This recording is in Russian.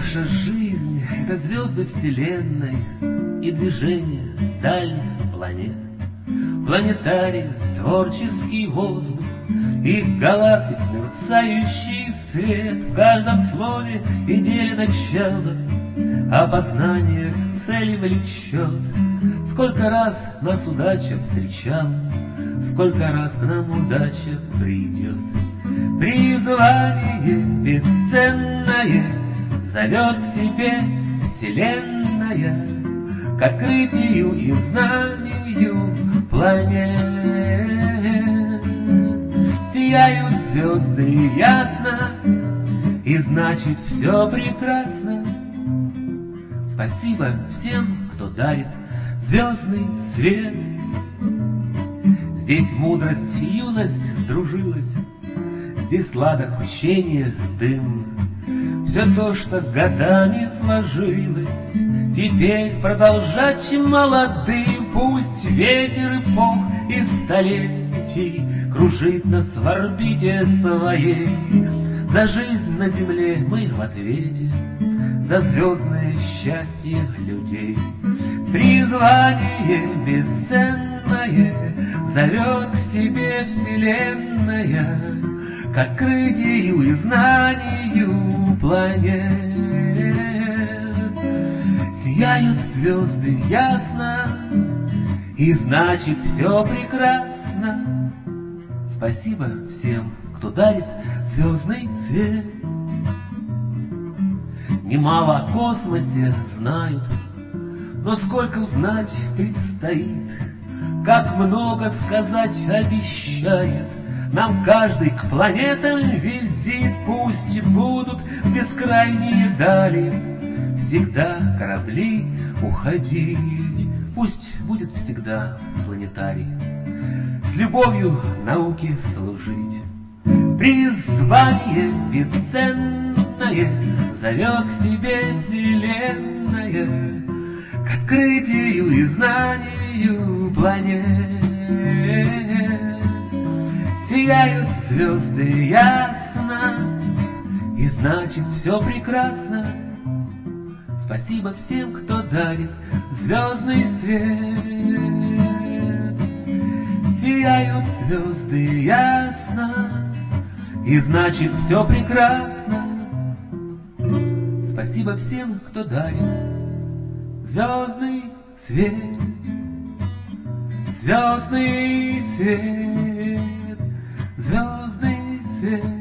Наша жизнь — это звезды Вселенной И движение дальних планет. Планетарий, творческий воздух И галактик мерцающий свет В каждом слове и деле начало Опознание цели влечет. Сколько раз нас удача встречала, Сколько раз к нам удача придет. Призвание бесценное Зовет к себе вселенная К открытию и знанию планет. Сияют звезды ясно, И значит все прекрасно. Спасибо всем, кто дарит звездный свет. Здесь мудрость и юность сдружилась, Здесь сладок учения дым. Все то, что годами сложилось, Теперь продолжать молодым, Пусть ветер эпох и столетий Кружит нас в орбите своей. За жизнь на земле мы в ответе, За звездное счастье людей. Призвание бесценное Зовет к себе вселенная, К открытию и знанию планет. Сияют звезды ясно, И значит все прекрасно. Спасибо всем, кто дарит звездный цвет. Немало о космосе знают, но сколько узнать предстоит, Как много сказать обещает Нам каждый к планетам визит, Пусть будут бескрайние дали Всегда корабли уходить, Пусть будет всегда планетарий С любовью науке служить. Призвание бесценное Зовет к себе вселенная к открытию и знанию планет. Сияют звезды ясно, и значит все прекрасно. Спасибо всем, кто дарит звездный свет. Сияют звезды ясно, и значит все прекрасно. Спасибо всем, кто дарит звездный свет, звездный свет. fair.